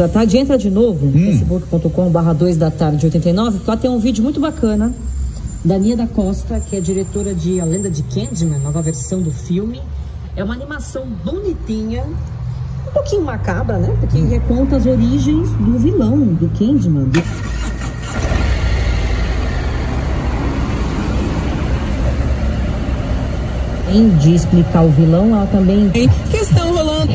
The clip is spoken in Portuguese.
Da tarde entra de novo, hum. facebook.com barra 2 da tarde 89, porque lá tem um vídeo muito bacana da Nia da Costa, que é diretora de A Lenda de Candyman, nova versão do filme. É uma animação bonitinha, um pouquinho macabra, né? Porque hum. reconta as origens do vilão, do Candyman. Do... Além de explicar o vilão, ela também... Questão rolando...